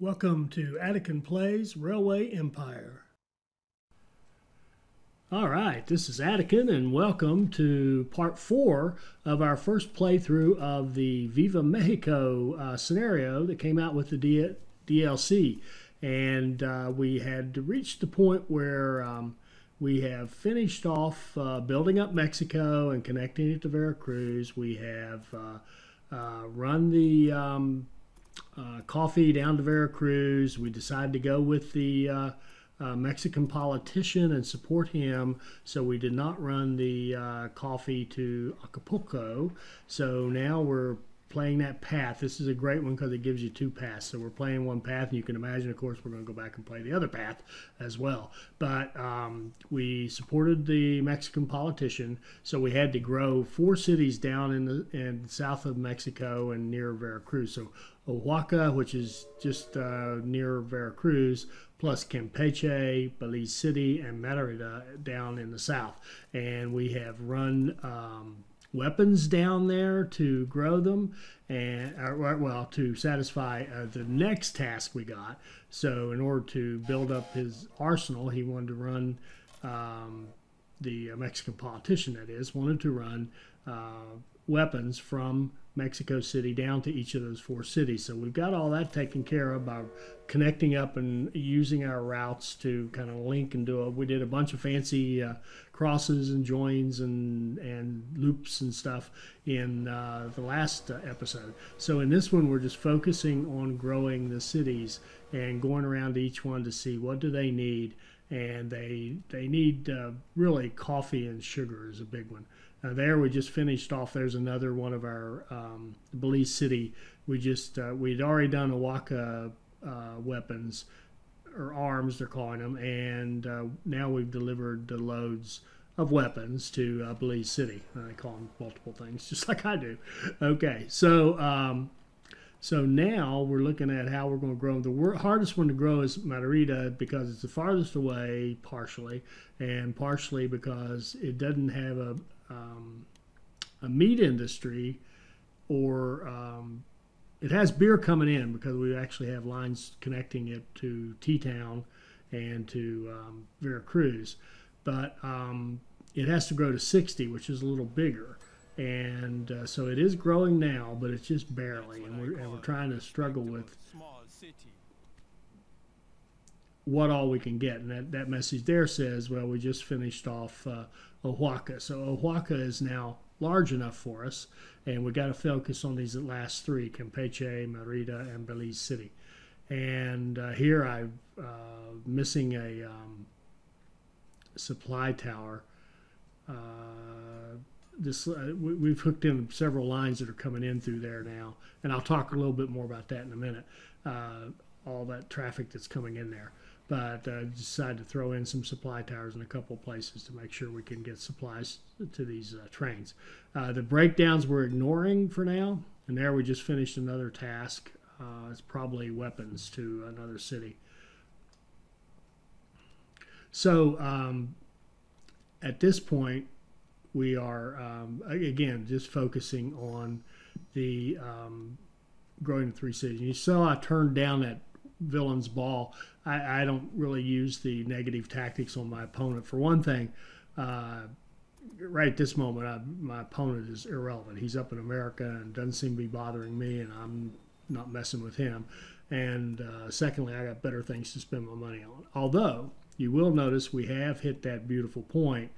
Welcome to Adekyn Plays Railway Empire. All right, this is Adekyn, and welcome to part four of our first playthrough of the Viva Mexico uh, scenario that came out with the D- DLC. And uh, we had reached the point where um, we have finished off uh, building up Mexico and connecting it to Veracruz. We have uh, uh, run the um, uh, coffee down to Veracruz. We decided to go with the uh, uh, Mexican politician and support him. So we did not run the uh, coffee to Acapulco. So now we're playing that path. This is a great one because it gives you two paths. So we're playing one path, and you can imagine, of course, we're going to go back and play the other path as well. But um, we supported the Mexican politician, so we had to grow four cities down in the in south of Mexico and near Veracruz. So Oaxaca, which is just uh, near Veracruz, plus Campeche, Belize City, and Merida down in the south. And we have run. Um, weapons down there to grow them and uh, well to satisfy uh, the next task we got. So in order to build up his arsenal he wanted to run um, the mexican politician that is wanted to run uh, weapons from Mexico City down to each of those four cities. So we've got all that taken care of by connecting up and using our routes to kind of link and do a. We did a bunch of fancy uh, crosses and joins and and loops and stuff in uh, the last uh, episode. So in this one, we're just focusing on growing the cities and going around to each one to see what do they need. And they they need uh, really coffee and sugar is a big one. Uh, there we just finished off. There's another one of our um, Belize City. We just uh, we'd already done Oaxaca uh, weapons or arms, they're calling them, and uh, now we've delivered the loads of weapons to uh, Belize City. Uh, they call them multiple things, just like I do. Okay, so um, so now we're looking at how we're going to grow. The hardest one to grow is Merida because it's the farthest away, partially, and partially because it doesn't have a, um, a meat industry or um, it has beer coming in because we actually have lines connecting it to T Town and to um, Veracruz, but um, it has to grow to 60, which is a little bigger. And uh, so it is growing now, but it's just barely, and we're, and we're trying to struggle with what all we can get. And that, that message there says, well, we just finished off uh, Oaxaca. So Oaxaca is now large enough for us, and we've got to focus on these last three: Campeche, Merida, and Belize City. And uh, here I'm uh, missing a um, supply tower. Uh, this uh, we, have hooked in several lines that are coming in through there now, and I'll talk a little bit more about that in a minute. Uh, all that traffic that's coming in there but uh, decided to throw in some supply towers in a couple places to make sure we can get supplies to these uh, trains. Uh, the breakdowns we're ignoring for now, and there we just finished another task. Uh, it's probably weapons to another city. So um, at this point, we are um, again just focusing on the um, growing the three cities. You saw I turned down that villain's ball. I, I, don't really use the negative tactics on my opponent. For one thing, uh, right at this moment, I, my opponent is irrelevant. He's up in America and doesn't seem to be bothering me, and I'm not messing with him. And uh, secondly, I got better things to spend my money on. Although you will notice we have hit that beautiful point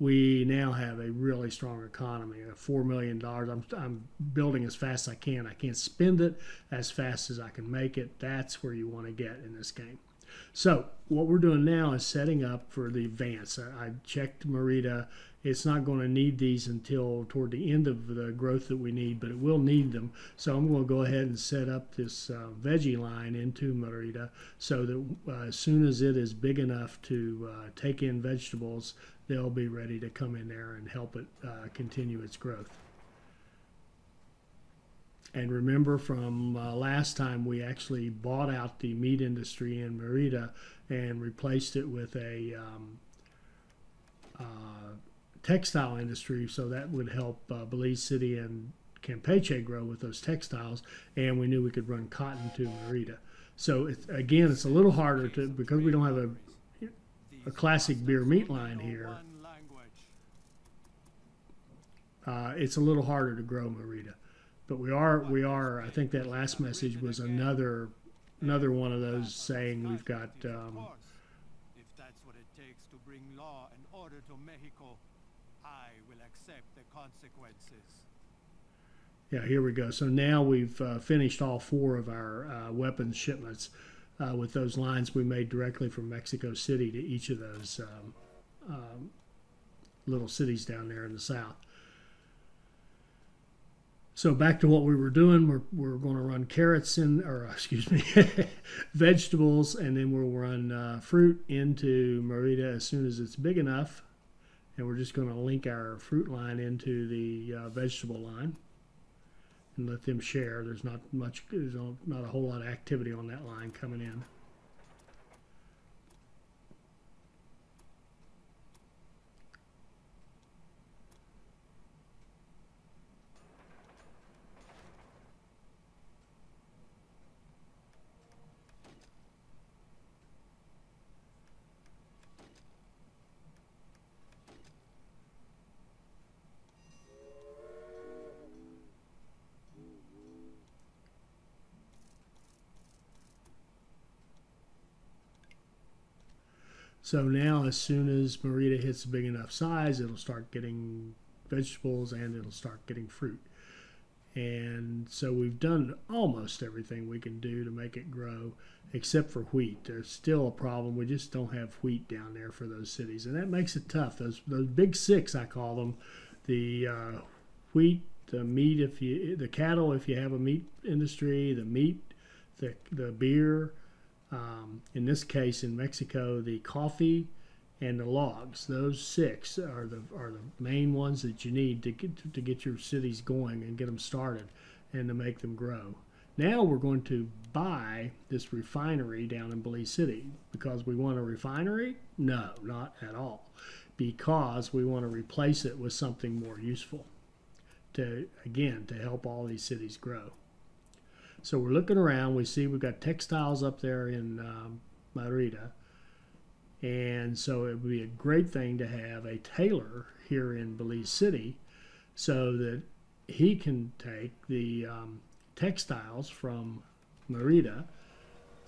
we now have a really strong economy. Four million dollars. I'm, I'm building as fast as I can. I can't spend it as fast as I can make it. That's where you want to get in this game. So what we're doing now is setting up for the advance. I, checked Merida. It's not going to need these until toward the end of the growth that we need, but it will need them. So I'm going to go ahead and set up this uh, veggie line into Merida so that uh, as soon as it is big enough to uh, take in vegetables, they'll be ready to come in there and help it uh, continue its growth. And remember from uh, last time, we actually bought out the meat industry in Merida and replaced it with a um, uh, textile industry, so that would help uh, Belize City and Campeche grow with those textiles. And we knew we could run cotton to Merida. So it's, again, it's a little harder to because we don't have a a classic beer meat line here. Uh, it's a little harder to grow Merida, but we are we are. I think that last message was another another one of those saying we've got. Um, if that's what it takes to bring law and order to Mexico, I will accept the consequences. Yeah, here we go. So now we've uh, finished all four of our uh, weapons shipments uh, with those lines we made directly from Mexico City to each of those um, um, little cities down there in the south. So back to what we were doing, we're, we're going to run carrots in, or excuse me, vegetables, and then we'll run uh, fruit into Merida as soon as it's big enough. And we're just going to link our fruit line into the uh, vegetable line and let them share. There's not much, there's not a whole lot of activity on that line coming in. So now, as soon as Merida hits a big enough size, it'll start getting vegetables and it'll start getting fruit. And so we've done almost everything we can do to make it grow, except for wheat. There's still a problem. We just don't have wheat down there for those cities, and that makes it tough. Those those big six, I call them, the uh, wheat, the meat, if you the cattle, if you have a meat industry, the meat, the the beer, um, in this case, in Mexico, the coffee and the logs. Those six are the are the main ones that you need to get to get your cities going and get them started and to make them grow. Now we're going to buy this refinery down in Belize City because we want a refinery? No, not at all. Because we want to replace it with something more useful to again to help all these cities grow. So we're looking around. We see we've got textiles up there in um, Merida. And so it would be a great thing to have a tailor here in Belize City so that he can take the um, textiles from Merida.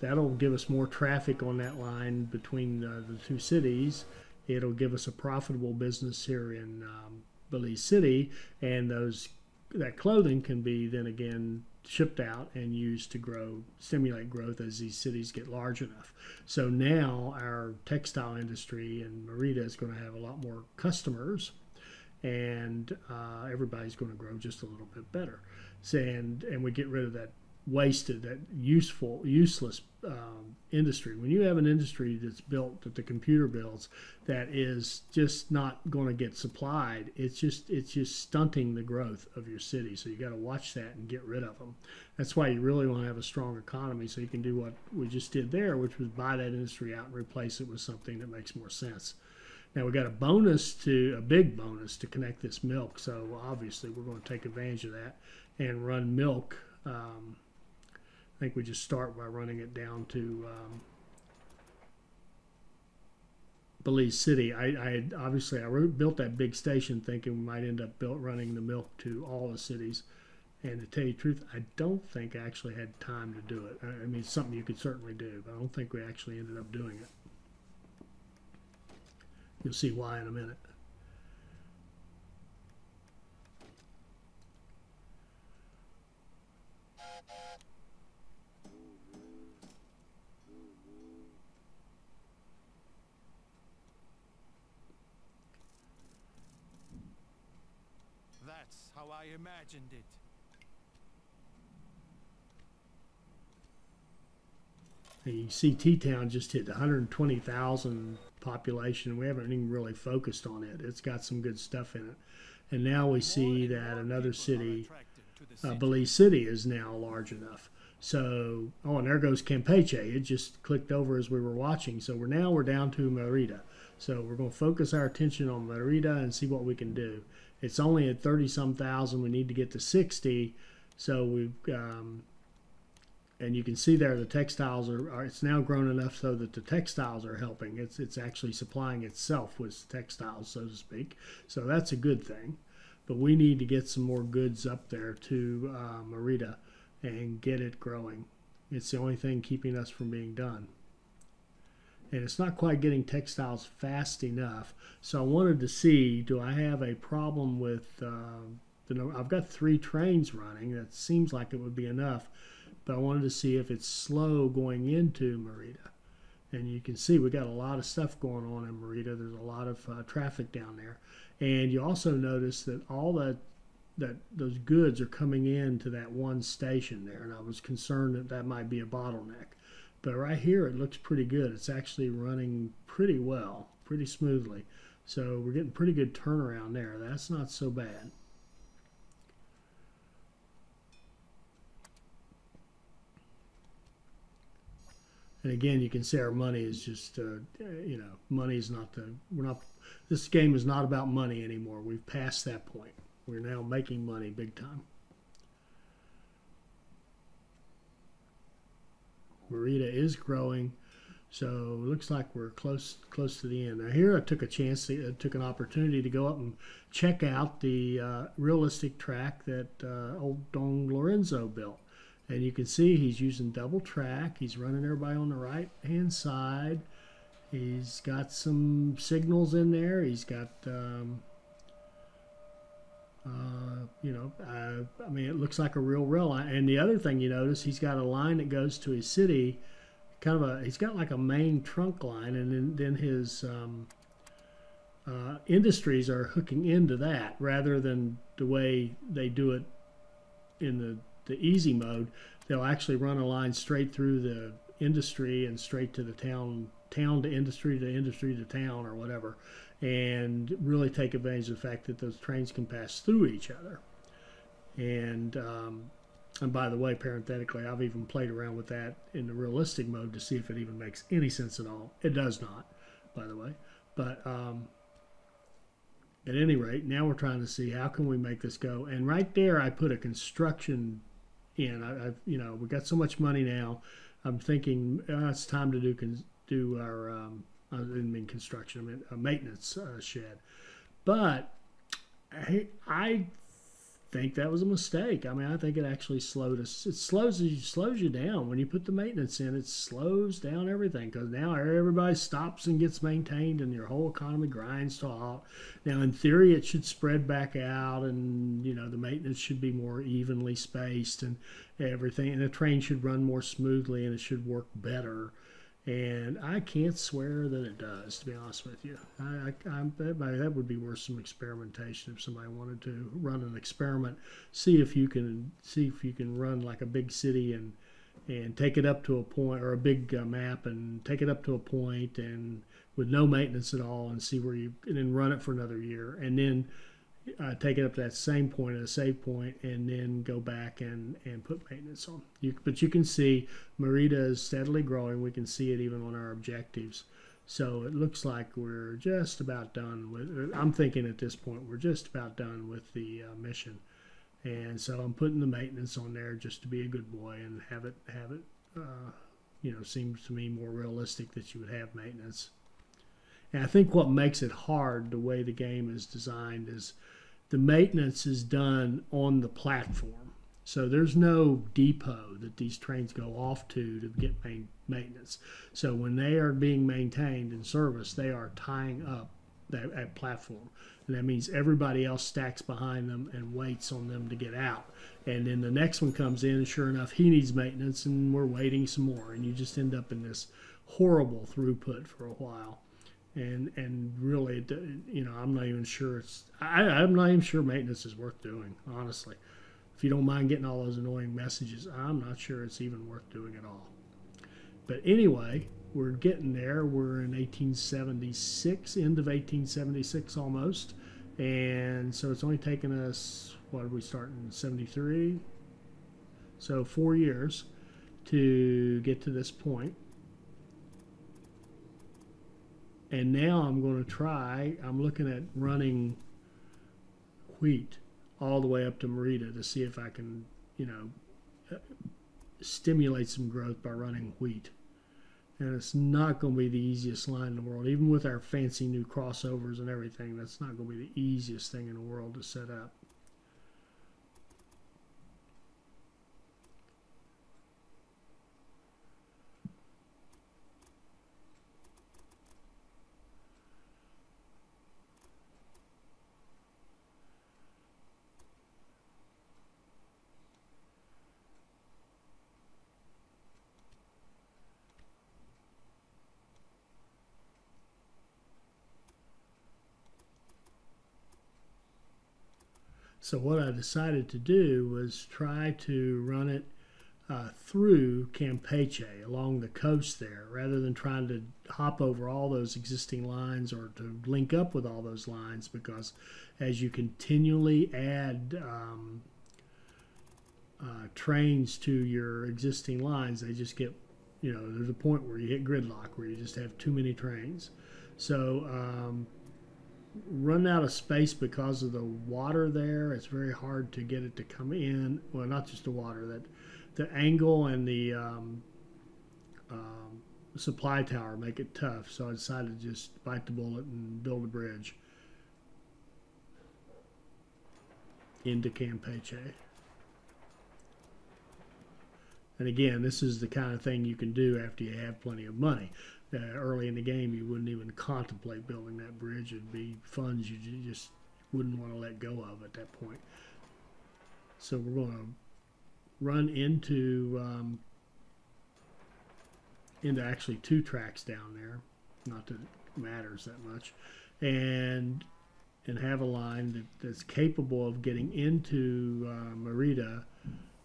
That'll give us more traffic on that line between the two cities. It'll give us a profitable business here in um, Belize City, and those that clothing can be then again shipped out and used to grow, stimulate growth as these cities get large enough. So now our textile industry in Merida is going to have a lot more customers, and uh, everybody's going to grow just a little bit better. So, and and we get rid of that wasted, that useful, useless um, industry. When you have an industry that's built that the computer builds that is just not going to get supplied, it's just it's just stunting the growth of your city. So you got to watch that and get rid of them. That's why you really want to have a strong economy, so you can do what we just did there, which was buy that industry out and replace it with something that makes more sense. Now we got a bonus to a big bonus to connect this milk, so obviously we're going to take advantage of that and run milk. Um, I think we just start by running it down to um, Belize City. I, I obviously I wrote, built that big station thinking we might end up built running the milk to all the cities. And to tell you the truth, I don't think I actually had time to do it. I, I mean, something you could certainly do, but I don't think we actually ended up doing it. You'll see why in a minute. How I imagined it. You see, T Town just hit 120,000 population. We haven't even really focused on it. It's got some good stuff in it. And now we see that another city, uh, Belize City, is now large enough. So, oh, and there goes Campeche. It just clicked over as we were watching. So we're now we're down to Merida. So we're going to focus our attention on Merida and see what we can do. It's only at 30 some thousand. We need to get to 60. So we've, um, and you can see there the textiles are, are, it's now grown enough so that the textiles are helping it's it's actually supplying itself with textiles so to speak so that's a good thing but we need to get some more goods up there to uh, Merida and get it growing it's the only thing keeping us from being done and it's not quite getting textiles fast enough so I wanted to see do I have a problem with uh, the, I've got three trains running that seems like it would be enough but I wanted to see if it's slow going into Merida. And you can see we got a lot of stuff going on in Merida. There's a lot of uh, traffic down there, and you also notice that all that that those goods are coming in to that one station there. And I was concerned that that might be a bottleneck, but right here it looks pretty good. It's actually running pretty well, pretty smoothly. So we're getting pretty good turnaround there. That's not so bad. And again, you can see our money is just, uh, you know, money is not the, we're not, this game is not about money anymore. We've passed that point. We're now making money big time. Merida is growing, so it looks like we're close close to the end. Now here I took a chance, to, uh, took an opportunity to go up and check out the uh, realistic track that uh, old Don Lorenzo built. And you can see he's using double track. He's running everybody on the right hand side. He's got some signals in there. He's got, um, uh, you know, uh, I mean, it looks like a real rail line. And the other thing you notice, he's got a line that goes to his city, kind of a, he's got like a main trunk line, and then, then his um, uh, industries are hooking into that rather than the way they do it in the the easy mode, they'll actually run a line straight through the industry and straight to the town, town to industry to industry to town or whatever, and really take advantage of the fact that those trains can pass through each other. And um, and by the way, parenthetically, I've even played around with that in the realistic mode to see if it even makes any sense at all. It does not, by the way. But um, at any rate, now we're trying to see how can we make this go. And right there, I put a construction in. I, have you know we got so much money now. I'm thinking uh, it's time to do do our um, I didn't mean construction. I mean a maintenance uh, shed. But I, I think that was a mistake. I mean, I think it actually slowed us. It slows you slows you down when you put the maintenance in. It slows down everything because now everybody stops and gets maintained, and your whole economy grinds to a halt. Now, in theory, it should spread back out, and you know the maintenance should be more evenly spaced, and everything, and the train should run more smoothly, and it should work better and I can't swear that it does. To be honest with you, I, I, I, that, that would be worth some experimentation if somebody wanted to run an experiment, see if you can see if you can run like a big city and and take it up to a point or a big uh, map and take it up to a point and with no maintenance at all and see where you and then run it for another year and then uh, take it up to that same point at a save point and then go back and, and put maintenance on. You, but you can see Merida is steadily growing. We can see it even on our objectives. So it looks like we're just about done with. I'm thinking at this point we're just about done with the uh, mission, and so I'm putting the maintenance on there just to be a good boy and have it have it. Uh, you know, seems to me more realistic that you would have maintenance. And I think what makes it hard, the way the game is designed, is the maintenance is done on the platform. So there's no depot that these trains go off to to get main, maintenance. So when they are being maintained and serviced, they are tying up that, that platform. And that means everybody else stacks behind them and waits on them to get out. And then the next one comes in, and sure enough, he needs maintenance, and we're waiting some more. And you just end up in this horrible throughput for a while and and really, you know, I'm not even sure it's. I, I'm not even sure maintenance is worth doing. Honestly, if you don't mind getting all those annoying messages, I'm not sure it's even worth doing at all. But anyway, we're getting there. We're in 1876, end of 1876 almost, and so it's only taken us. What did we start in 73? So four years to get to this point and now I'm going to try, I'm looking at running wheat all the way up to Merida to see if I can, you know, stimulate some growth by running wheat. And it's not going to be the easiest line in the world. Even with our fancy new crossovers and everything, that's not going to be the easiest thing in the world to set up. So what I decided to do was try to run it uh, through Campeche along the coast there, rather than trying to hop over all those existing lines or to link up with all those lines. Because as you continually add um, uh, trains to your existing lines, they just get, you know, there's a point where you hit gridlock where you just have too many trains. So um, run out of space because of the water there. It's very hard to get it to come in. Well, not just the water, that the angle and the um, um, supply tower make it tough. So I decided to just bite the bullet and build a bridge into Campeche. And again, this is the kind of thing you can do after you have plenty of money uh, early in the game, you wouldn't even contemplate building that bridge. It'd be funds you just wouldn't want to let go of at that point. So we're going to run into um, into actually two tracks down there. Not that it matters that much, and and have a line that, that's capable of getting into uh, Merida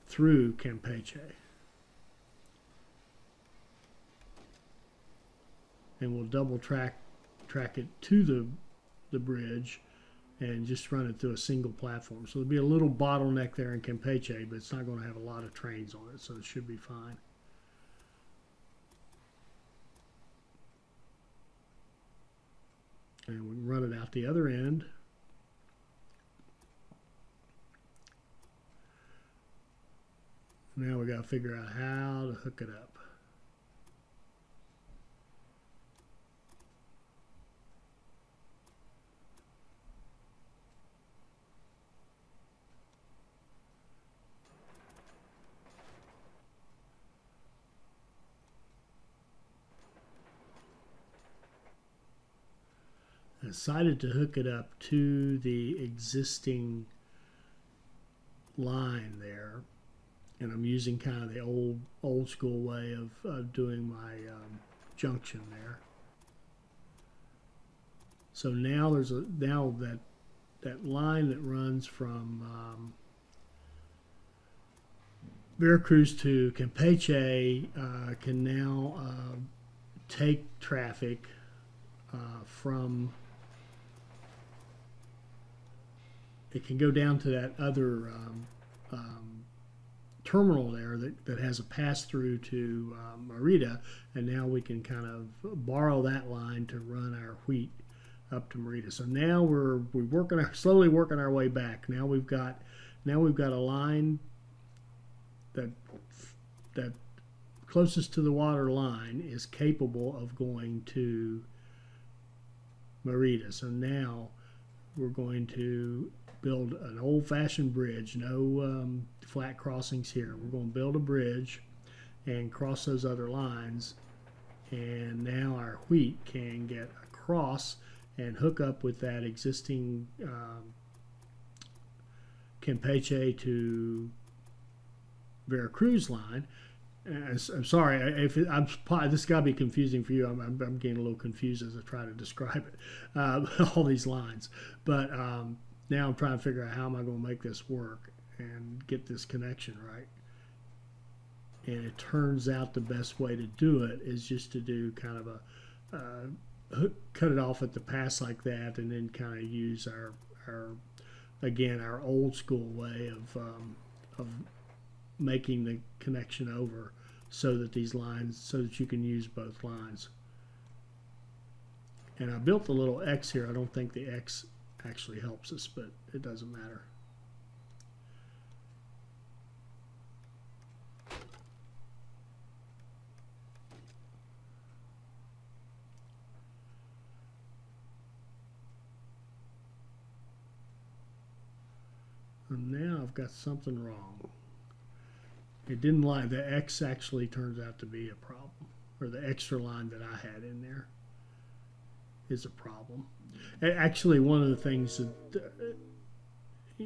through Campeche. And we'll double track track it to the the bridge and just run it through a single platform. So there'll be a little bottleneck there in Campeche, but it's not going to have a lot of trains on it, so it should be fine. And we run it out the other end. Now we got to figure out how to hook it up. Decided to hook it up to the existing line there. And I'm using kind of the old old school way of, of doing my um, junction there. So now there's a now that that line that runs from um, Veracruz to Campeche uh, can now uh, take traffic uh, from it can go down to that other um, um, terminal there that, that has a pass through to um, Merida, and now we can kind of borrow that line to run our wheat up to Merida. So now we're we're working our slowly working our way back. Now we've got now we've got a line that that closest to the water line is capable of going to Merida. So now we're going to build an old-fashioned bridge, no um, flat crossings here. We're going to build a bridge and cross those other lines, and now our wheat can get across and hook up with that existing um, Campeche to Veracruz line. I'm sorry if it, I'm this got to be confusing for you. I'm, I'm, I'm, getting a little confused as I try to describe it, uh, all these lines. But um, now I'm trying to figure out how am I going to make this work and get this connection right. And it turns out the best way to do it is just to do kind of a uh, cut it off at the pass like that, and then kind of use our our again our old school way of um, of making the connection over so that these lines so that you can use both lines. And I built the little X here. I don't think the X actually helps us, but it doesn't matter. And now I've got something wrong. It didn't lie. The X actually turns out to be a problem, or the extra line that I had in there is a problem. Actually, one of the things that uh,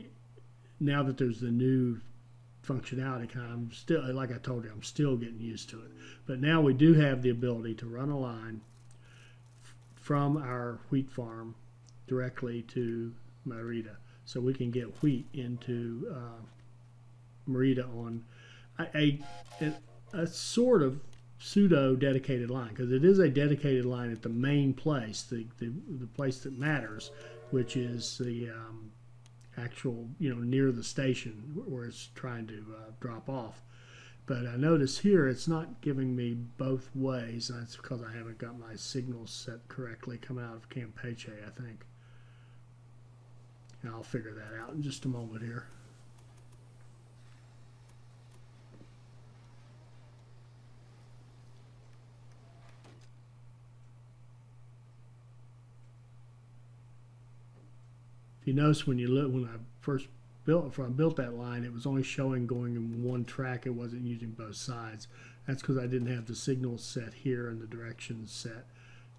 now that there's the new functionality, kind of, I'm still like I told you, I'm still getting used to it. But now we do have the ability to run a line from our wheat farm directly to Merida, so we can get wheat into uh, Merida on a, a, a sort of pseudo dedicated line because it is a dedicated line at the main place, the, the, the place that matters, which is the um, actual, you know, near the station where it's trying to uh, drop off. But I notice here it's not giving me both ways. That's because I haven't got my signals set correctly coming out of Campeche, I think. And I'll figure that out in just a moment here. You notice when you look when I first built when I built that line, it was only showing going in one track. It wasn't using both sides. That's because I didn't have the signals set here and the directions set.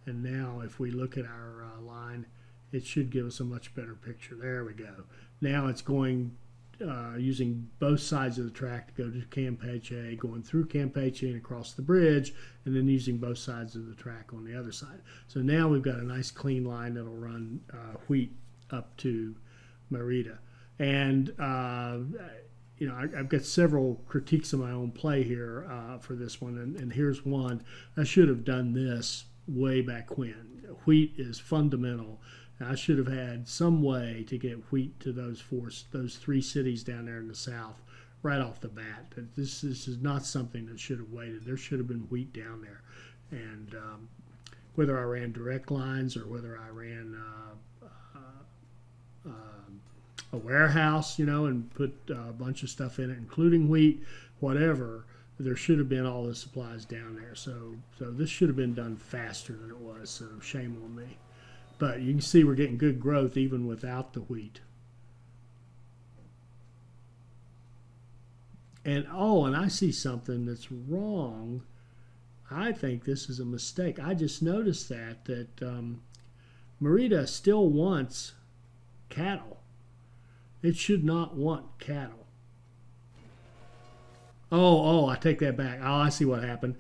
And now if we look at our uh, line, it should give us a much better picture. There we go. Now it's going uh, using both sides of the track to go to Campeche, going through Campeche and across the bridge, and then using both sides of the track on the other side. So now we've got a nice clean line that'll run uh, wheat up to Merida. And, uh, you know, I, have got several critiques of my own play here uh, for this one. And, and here's one I should have done this way back when. Wheat is fundamental. I should have had some way to get wheat to those four, those three cities down there in the south right off the bat. This, this is not something that should have waited. There should have been wheat down there. And um, whether I ran direct lines or whether I ran uh, a warehouse, you know, and put a bunch of stuff in it, including wheat, whatever. There should have been all the supplies down there. So, so this should have been done faster than it was. So shame on me. But you can see we're getting good growth even without the wheat. And oh, and I see something that's wrong. I think this is a mistake. I just noticed that that um, Merida still wants cattle. It should not want cattle. Oh, oh, I take that back. Oh, I see what happened.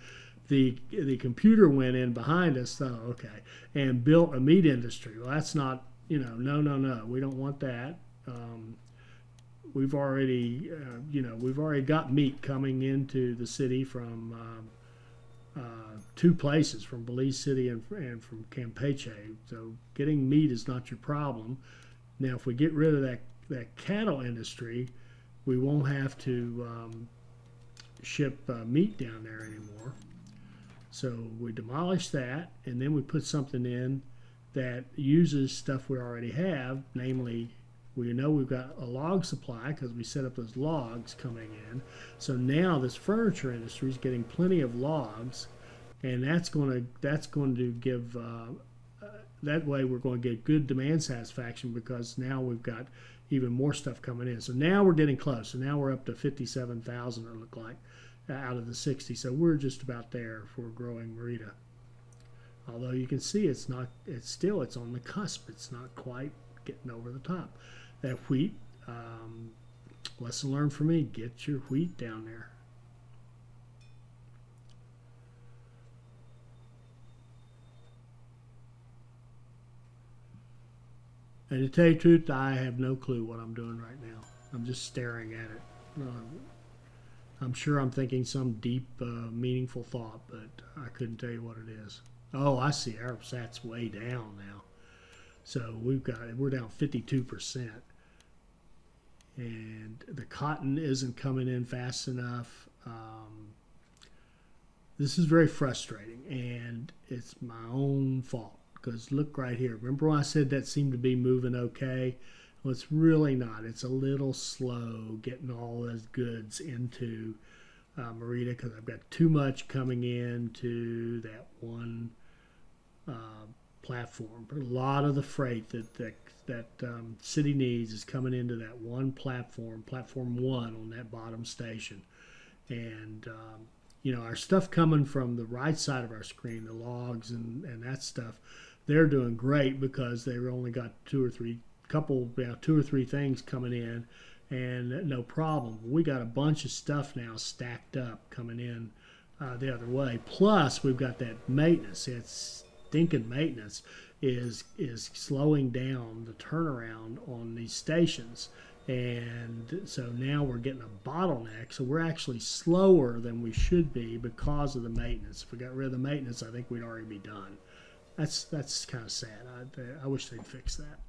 The the computer went in behind us, though, okay, and built a meat industry. Well, that's not, you know, no, no, no. We don't want that. Um, we've already, uh, you know, we've already got meat coming into the city from uh, uh, two places, from Belize City and, and from Campeche. So getting meat is not your problem. Now, if we get rid of that that cattle industry, we won't have to um, ship uh, meat down there anymore. So we demolish that, and then we put something in that uses stuff we already have, namely, we know we've got a log supply because we set up those logs coming in. So now this furniture industry is getting plenty of logs, and that's going to that's going to give uh, that way we're going to get good demand satisfaction because now we've got even more stuff coming in. So now we're getting close. So now we're up to 57,000 it look like uh, out of the 60. So we're just about there for growing Merida. Although you can see it's not, it's still, it's on the cusp. It's not quite getting over the top. That wheat, um, lesson learned for me, get your wheat down there. And to tell you the truth, I have no clue what I'm doing right now. I'm just staring at it. Um, I'm sure I'm thinking some deep, uh, meaningful thought, but I couldn't tell you what it is. Oh, I see. Our SAT's way down now. So we've got we're down 52 percent, and the cotton isn't coming in fast enough. Um, this is very frustrating, and it's my own fault because look right here. Remember when I said that seemed to be moving okay? Well, it's really not. It's a little slow getting all those goods into uh, Merida because I've got too much coming into that one uh, platform. A lot of the freight that that, that um, city needs is coming into that one platform, platform one on that bottom station, and um, you know our stuff coming from the right side of our screen, the logs and and that stuff, they're doing great because they've only got two or three couple, you know, two or three things coming in, and no problem. We got a bunch of stuff now stacked up coming in uh, the other way. Plus, we've got that maintenance. It's stinking maintenance is is slowing down the turnaround on these stations. And so now we're getting a bottleneck. So we're actually slower than we should be because of the maintenance. If we got rid of the maintenance, I think we'd already be done. That's that's kind of sad. I, I wish they'd fix that.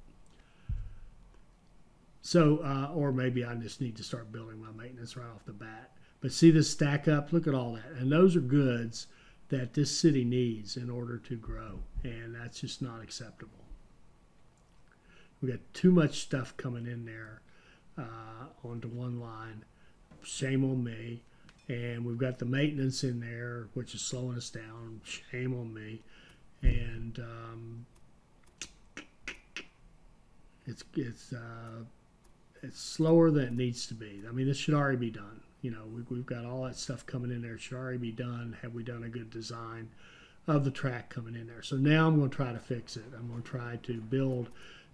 So, uh, or maybe I just need to start building my maintenance right off the bat. But see this stack up? Look at all that. And those are goods that this city needs in order to grow. And that's just not acceptable. We got too much stuff coming in there uh, onto one line. Shame on me. And we've got the maintenance in there, which is slowing us down. Shame on me. And um, it's it's uh, it's slower than it needs to be. I mean, this should already be done. You know, we, we've got all that stuff coming in there. It should already be done. Have we done a good design of the track coming in there? So now I'm going to try to fix it. I'm going to try to build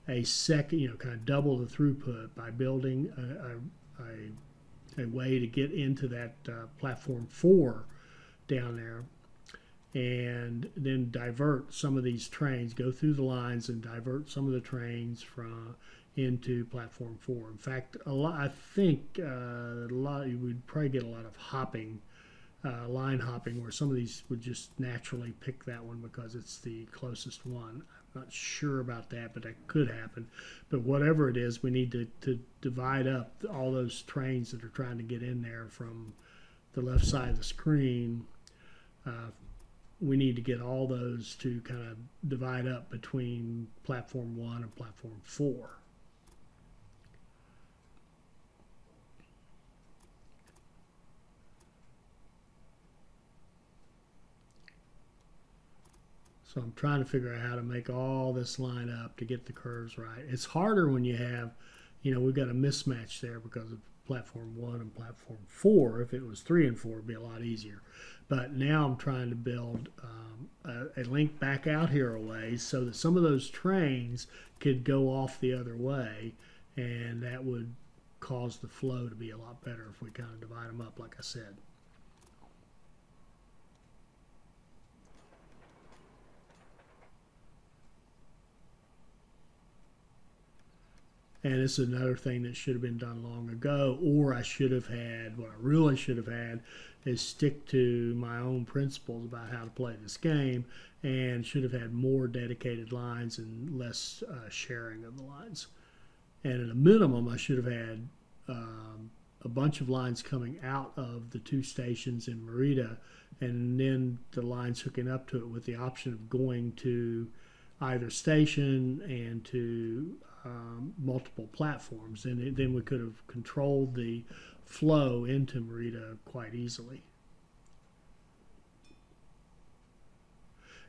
a second, you know, kind of double the throughput by building a, a, a, a way to get into that uh, platform four down there and then divert some of these trains, go through the lines and divert some of the trains from into platform four. In fact, a lot, I think uh, a lot we'd probably get a lot of hopping, uh, line hopping, where some of these would just naturally pick that one because it's the closest one. I'm not sure about that, but that could happen. But whatever it is, we need to, to divide up all those trains that are trying to get in there from the left side of the screen. Uh, we need to get all those to kind of divide up between platform one and platform four. So I'm trying to figure out how to make all this line up to get the curves right. It's harder when you have, you know, we've got a mismatch there because of platform one and platform four. If it was three and four, it'd be a lot easier. But now I'm trying to build um, a, a, link back out here a ways so that some of those trains could go off the other way, and that would cause the flow to be a lot better if we kind of divide them up, like I said. And it's another thing that should have been done long ago or i should have had what i really should have had is stick to my own principles about how to play this game and should have had more dedicated lines and less uh, sharing of the lines. And at a minimum i should have had um, a bunch of lines coming out of the two stations in Merida and then the lines hooking up to it with the option of going to either station and to um, multiple platforms, and it, then we could have controlled the flow into Merida quite easily.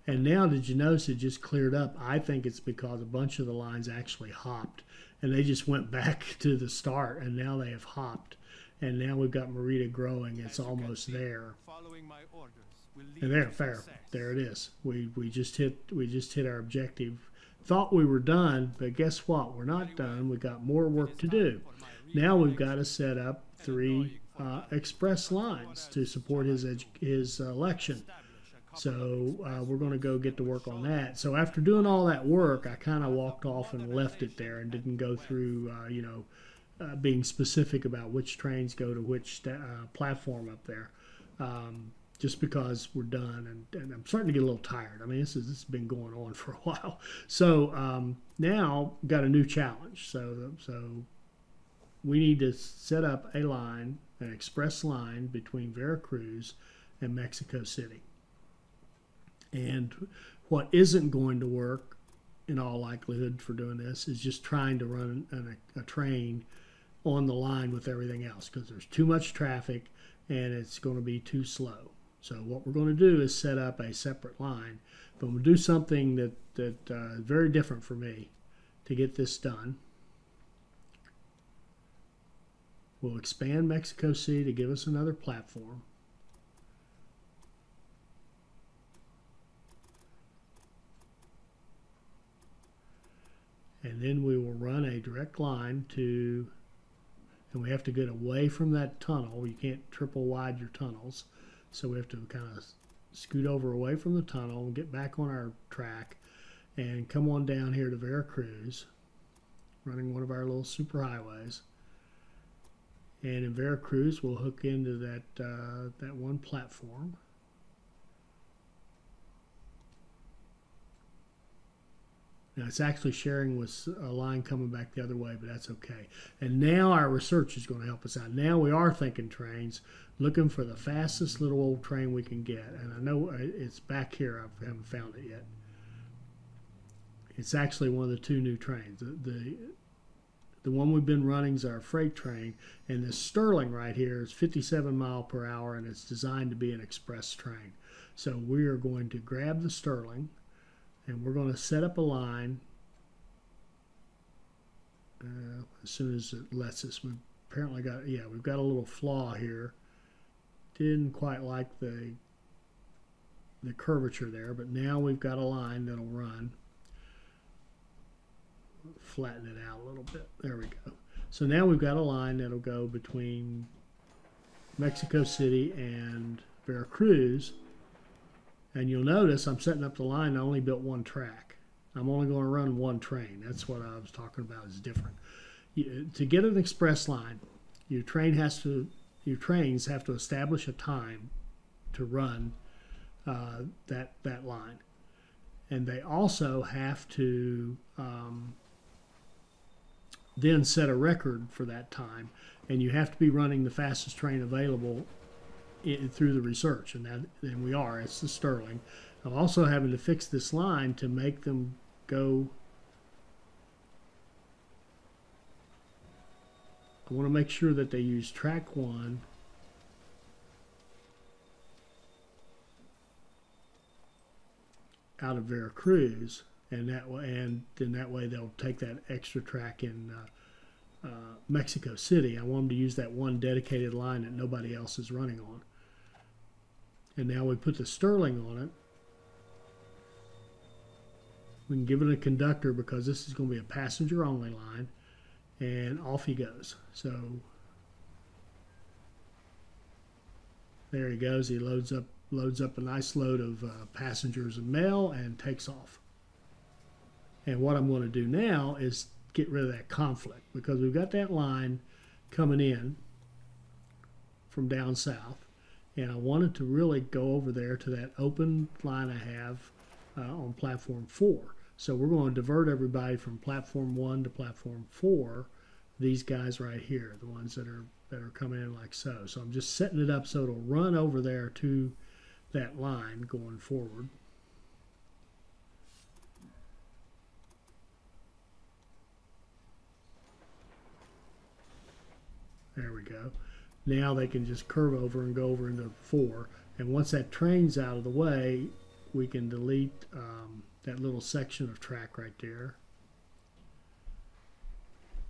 And now, did you notice it just cleared up? I think it's because a bunch of the lines actually hopped, and they just went back to the start, and now they have hopped, and now we've got Merida growing. It's almost see, there. and there, fair. There it is. We we just hit we just hit our objective thought we were done, but guess what? We're not done. We got more work to do. Now we've got to set up three uh, express lines to support his his election. So uh, we're going to go get to work on that. So after doing all that work, I kind of walked off and left it there and didn't go through, uh, you know, uh, being specific about which trains go to which uh, platform up there. Um, just because we're done and, and, I'm starting to get a little tired. I mean, this, is, this has been going on for a while. So um, now got a new challenge. So, so we need to set up a line, an express line between Veracruz and Mexico City. And what isn't going to work in all likelihood for doing this is just trying to run an, a, a train on the line with everything else because there's too much traffic and it's going to be too slow So what we're going to do is set up a separate line, but we'll do something that that uh, very different for me to get this done. We'll expand Mexico City to give us another platform. And then we will run a direct line to, and we have to get away from that tunnel. You can't triple wide your tunnels. So we have to kind of scoot over away from the tunnel and get back on our track and come on down here to Veracruz, running one of our little superhighways. And in Veracruz, we'll hook into that uh, that one platform. Now it's actually sharing with a line coming back the other way, but that's okay. And now our research is going to help us out. Now we are thinking trains, looking for the fastest little old train we can get. And I know uh, it's back here. I haven't found it yet. It's actually one of the two new trains. The, the the one we've been running is our freight train, and this Stirling right here is 57 mile per hour, and it's designed to be an express train. So we are going to grab the Stirling, and we're going to set up a line uh, as soon as it lets us. We've apparently got, yeah, we've got a little flaw here. Didn't quite like the the curvature there, but now we've got a line that'll run flatten it out a little bit. There we go. So now we've got a line that'll go between Mexico City and Veracruz. And you'll notice I'm setting up the line. I only built one track. I'm only going to run one train. That's what I was talking about is different. You, to get an express line, your train has to, your trains have to establish a time to run uh, that that line, and they also have to um, then set a record for that time. And you have to be running the fastest train available through the research, and that and we are. It's the Stirling. I'm also having to fix this line to make them go. I want to make sure that they use track one. out of Veracruz and that way, and then that way they'll take that extra track in uh, uh, Mexico City. I want them to use that one dedicated line that nobody else is running on. And now we put the Stirling on it. We can give it a conductor because this is going to be a passenger only line, and off he goes. So there he goes. He loads up loads up a nice load of uh, passengers and mail and takes off. And what I'm going to do now is get rid of that conflict because we've got that line coming in from down south. And I wanted to really go over there to that open line I have uh, on platform four. So we're going to divert everybody from platform one to platform four. These guys right here, the ones that are that are coming in like so. So I'm just setting it up so it'll run over there to that line going forward. There we go. Now they can just curve over and go over into 4. And once that train's out of the way, we can delete um, that little section of track right there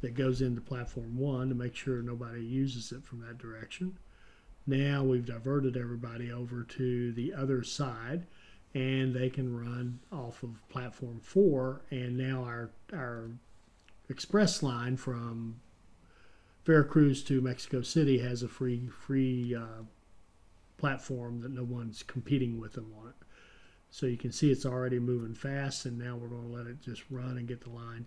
that goes into platform 1 to make sure nobody uses it from that direction. Now we've diverted everybody over to the other side and they can run off of platform 4 and now our, our express line from Veracruz to Mexico City has a free free uh, platform that no one's competing with them on it. So you can see it's already moving fast, and now we're going to let it just run and get the line.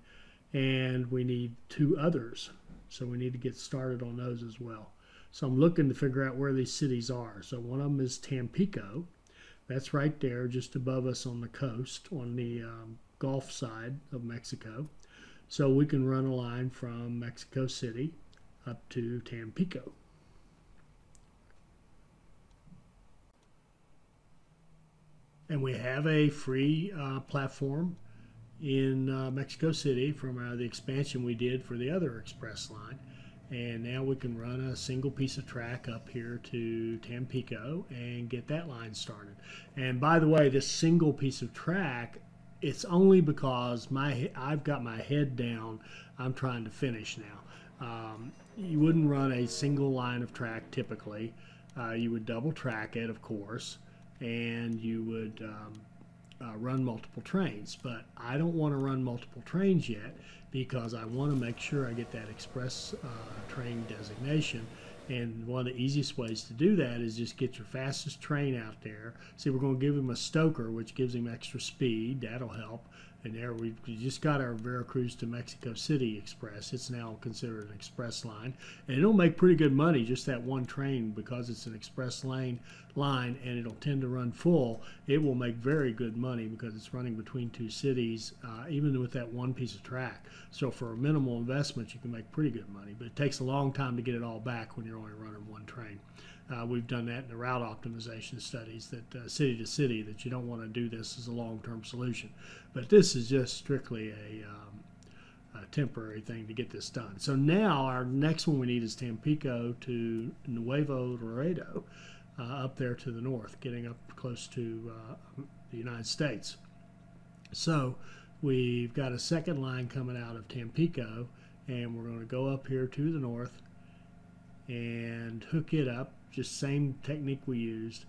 And we need two others, so we need to get started on those as well. So I'm looking to figure out where these cities are. So one of them is Tampico. That's right there, just above us on the coast, on the um, Gulf side of Mexico. So we can run a line from Mexico City up to Tampico. And we have a free uh, platform in uh, Mexico City from uh, the expansion we did for the other express line. And now we can run a single piece of track up here to Tampico and get that line started. And by the way, this single piece of track, it's only because my I've got my head down. I'm trying to finish now. Um, you wouldn't run a single line of track typically. Uh, you would double track it, of course, and you would um, uh, run multiple trains. But I don't want to run multiple trains yet because I want to make sure I get that express uh, train designation. And one of the easiest ways to do that is just get your fastest train out there. See, we're going to give him a stoker, which gives him extra speed. That'll help. And there we, just got our Veracruz to Mexico City Express. It's now considered an express line, and it'll make pretty good money just that one train because it's an express lane line and it'll tend to run full. It will make very good money because it's running between two cities, uh, even with that one piece of track. So for a minimal investment, you can make pretty good money, but it takes a long time to get it all back when you're only running one train. Uh, we've done that in the route optimization studies that uh, city to city that you don't want to do this as a long-term solution. But this is just strictly a, um, a, temporary thing to get this done. So now our next one we need is Tampico to Nuevo Laredo, uh, up there to the north, getting up close to uh, the United States. So we've got a second line coming out of Tampico, and we're going to go up here to the north and hook it up just same technique we used.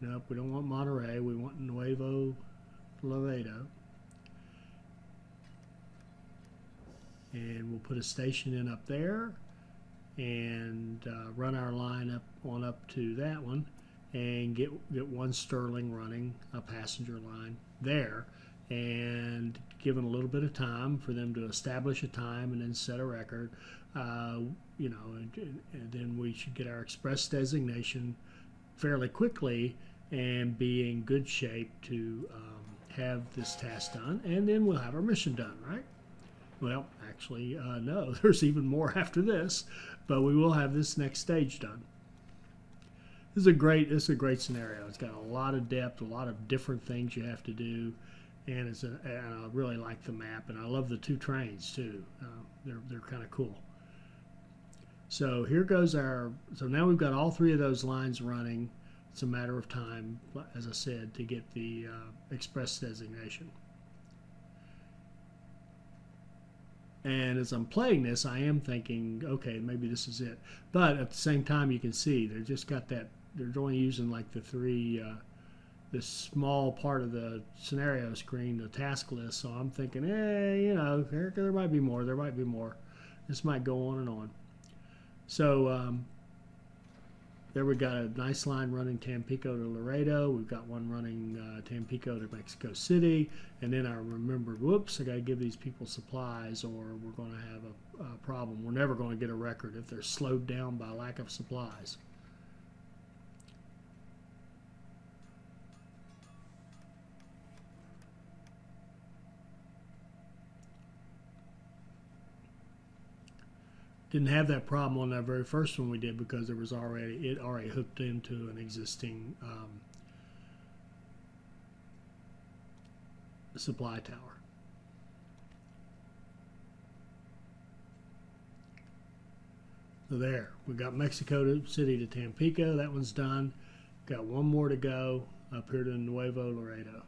Nope, we don't want Monterrey. We want Nuevo Laredo. And we'll put a station in up there and uh, run our line up on up to that one and get get one Stirling running a passenger line there and given a little bit of time for them to establish a time and then set a record uh, you know, and, and, then we should get our express designation fairly quickly and be in good shape to um, have this task done, and then we'll have our mission done, right? Well, actually, uh, no, there's even more after this, but we will have this next stage done. This is a great, this is a great scenario. It's got a lot of depth, a lot of different things you have to do, and it's a, and I really like the map, and I love the two trains too. Uh, they're they're kind of cool. So here goes our, so now we've got all three of those lines running. It's a matter of time, as I said, to get the uh, express designation. And as I'm playing this, I am thinking, okay, maybe this is it. But at the same time, you can see they're just got that, they're only using like the three, uh, this small part of the scenario screen, the task list. So I'm thinking, eh, you know, there, there might be more, there might be more. This might go on and on. So um, there we've got a nice line running Tampico to Laredo. We've got one running uh, Tampico to Mexico City. And then I remember, whoops, I got to give these people supplies or we're going to have a, a problem. We're never going to get a record if they're slowed down by lack of supplies. Didn't have that problem on that very first one we did because there was already it already hooked into an existing um, supply tower. So there, we got Mexico City to Tampico. That one's done. Got one more to go up here to Nuevo Laredo.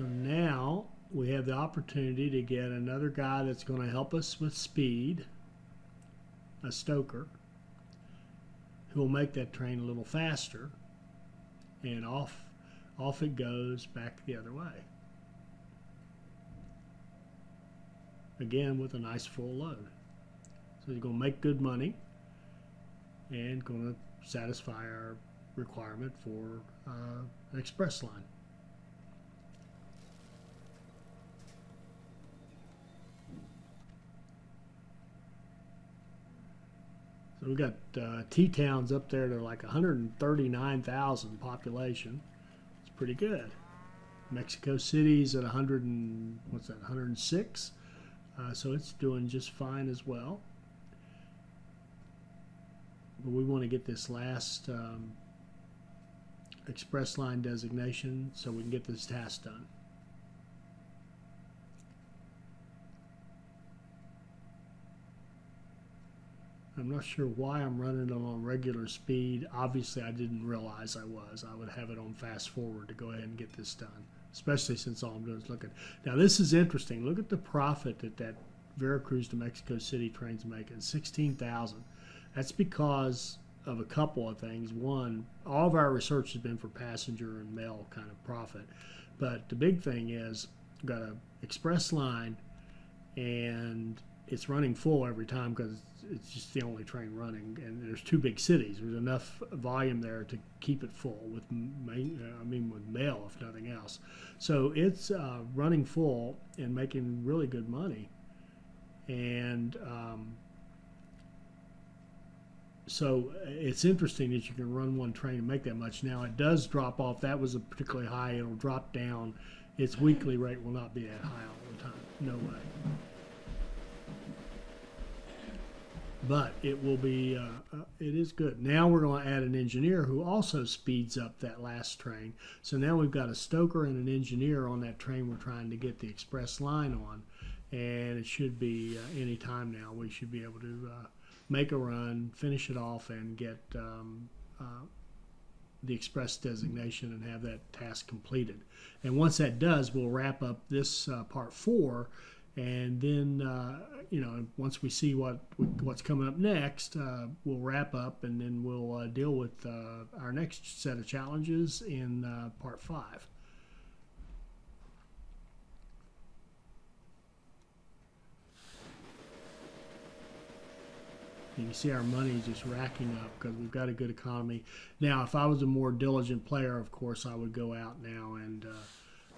So now we have the opportunity to get another guy that's going to help us with speed, a stoker, who will make that train a little faster, and off, off it goes back the other way. Again, with a nice full load. So you're going to make good money and going to satisfy our requirement for uh, express line. So we've got uh, T towns up there. They're like 139,000 population. It's pretty good. Mexico City's at 100 and what's that? 106. Uh, so it's doing just fine as well. But we want to get this last um, express line designation so we can get this task done. I'm not sure why I'm running it on regular speed. Obviously, I didn't realize I was. I would have it on fast forward to go ahead and get this done, especially since all I'm doing is looking. Now, this is interesting. Look at the profit that that Veracruz to Mexico City train's making 16000 That's because of a couple of things. One, all of our research has been for passenger and mail kind of profit. But the big thing is, got an express line and it's running full every time because it's just the only train running, and there's two big cities. There's enough volume there to keep it full with, main, I mean, with mail if nothing else. So it's uh, running full and making really good money, and um, so it's interesting that you can run one train and make that much. Now it does drop off. That was a particularly high. It'll drop down. Its weekly rate will not be that high all the time. No way. But it will be uh, uh, it is good. Now we're going to add an engineer who also speeds up that last train. So now we've got a stoker and an engineer on that train we're trying to get the express line on. And it should be uh, any time now we should be able to uh, make a run finish it off and get um, uh, the express designation and have that task completed. And once that does we'll wrap up this uh, part four and then uh, you know once we see what what's coming up next, uh, we'll wrap up, and then we'll uh, deal with uh, our next set of challenges in uh, part five. You can see our money just racking up because we've got a good economy. Now, if I was a more diligent player, of course, I would go out now and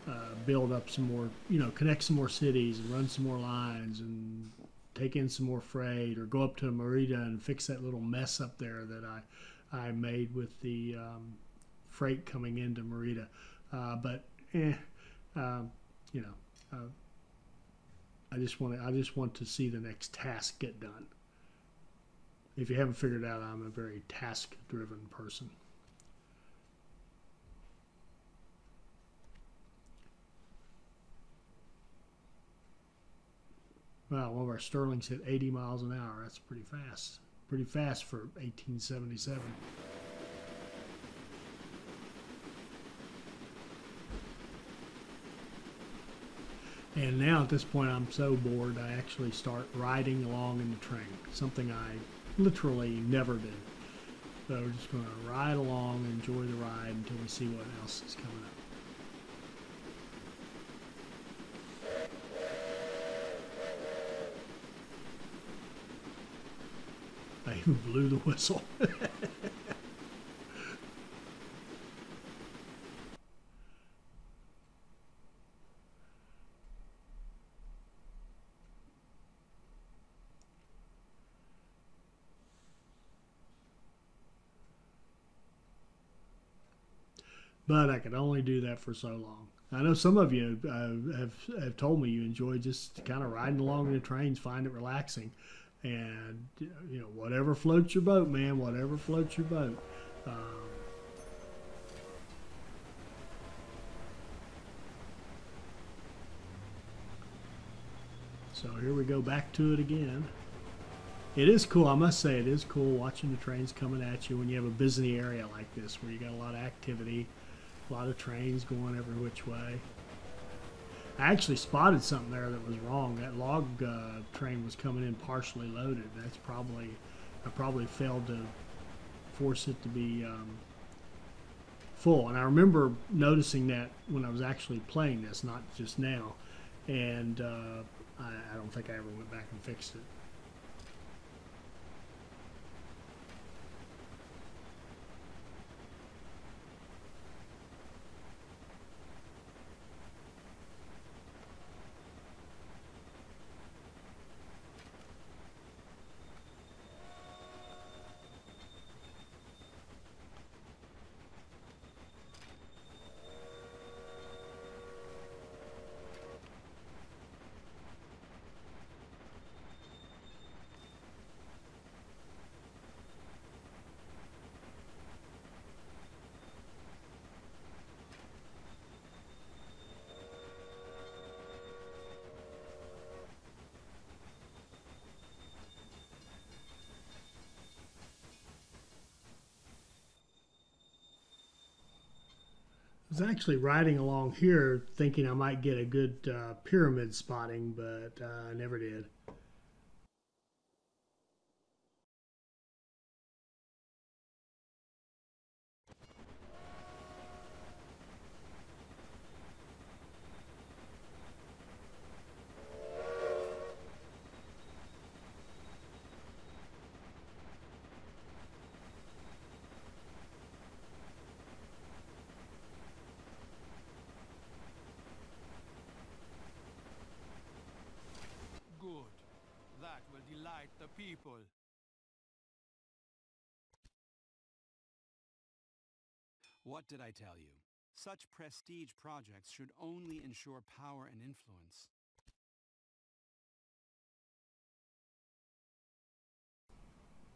uh, build up some more, you know, connect some more cities and run some more lines and take in some more freight or go up to Merida and fix that little mess up there that I, I made with the um, freight coming into Merida. Uh, but, eh, uh, you know, uh, I just want to, I just want to see the next task get done. If you haven't figured out, I'm a very task-driven person. Wow, one of our Stirlings hit 80 miles an hour. That's pretty fast. Pretty fast for 1877. And now at this point, I'm so bored, I actually start riding along in the train, something I literally never did. So we're just going to ride along, enjoy the ride until we see what else is coming up. even blew the whistle. but I could only do that for so long. I know some of you uh, have have told me you enjoy just kind of riding along in the trains, find it relaxing and you know whatever floats your boat, man. Whatever floats your boat. Um, so here we go back to it again. It is cool, I must say, it is cool watching the trains coming at you when you have a busy area like this where you got a lot of activity, a lot of trains going every which way. I actually spotted something there that was wrong. That log uh, train was coming in partially loaded. That's probably I probably failed to force it to be um, full. And I remember noticing that when I was actually playing this, not just now. And uh, I, I don't think I ever went back and fixed it. Was actually riding along here thinking I might get a good uh, pyramid spotting, but uh, I never did. the people. What did I tell you? Such prestige projects should only ensure power and influence.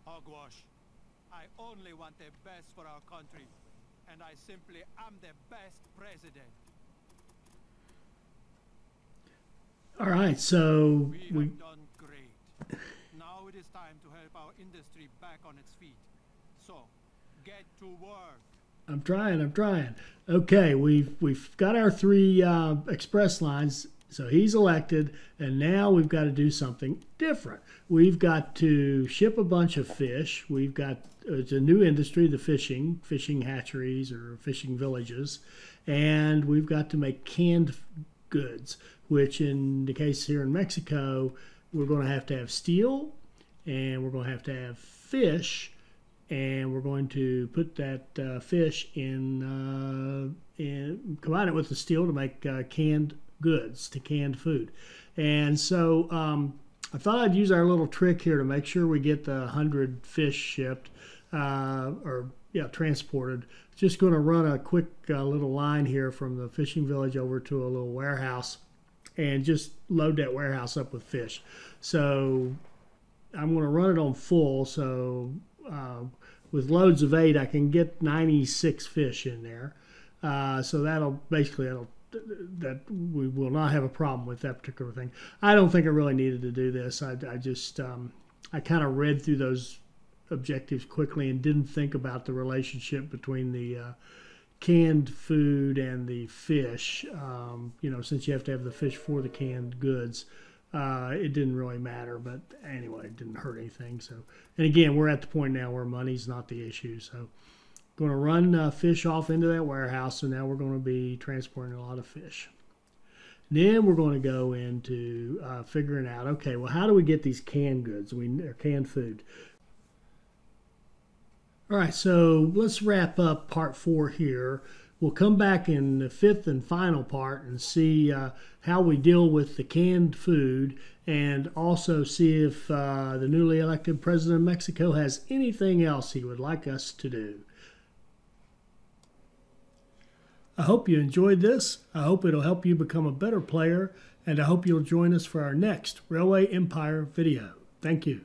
Hogwash, I only want the best for our country, and I simply am the best president. All right, so we, we... have done great. Now it is time to help our industry back on its feet. So, get to work. I'm trying. I'm trying. Okay, we've we've got our three uh, express lines. So he's elected, and now we've got to do something different. We've got to ship a bunch of fish. We've got it's a new industry, the fishing, fishing hatcheries or fishing villages, and we've got to make canned goods. Which, in the case here in Mexico, we're going to have to have steel and we're going to have to have fish and we're going to put that uh, fish in, uh, in combine it with the steel to make uh, canned goods to canned food. And so um, i thought i'd use our little trick here to make sure we get the 100 fish shipped uh, or yeah transported. Just going to run a quick uh, little line here from the fishing village over to a little warehouse and just load that warehouse up with fish. So I'm going to run it on full. So uh, with loads of eight, I can get 96 fish in there. Uh, so that'll basically that'll that we will not have a problem with that particular thing. I don't think I really needed to do this. I, I just um, I kind of read through those objectives quickly and didn't think about the relationship between the uh, canned food and the fish. Um, you know, since you have to have the fish for the canned goods uh, it didn't really matter. But anyway, it didn't hurt anything. So, and again, we're at the point now where money's not the issue. So, going to run uh, fish off into that warehouse. So now we're going to be transporting a lot of fish. Then we're going to go into uh, figuring out, okay, well, how do we get these canned goods? We or canned food. All right, so let's wrap up part four here. We'll come back in the fifth and final part and see uh, how we deal with the canned food and also see if uh, the newly elected president of Mexico has anything else he would like us to do. I hope you enjoyed this. I hope it'll help you become a better player, and I hope you'll join us for our next Railway Empire video. Thank you.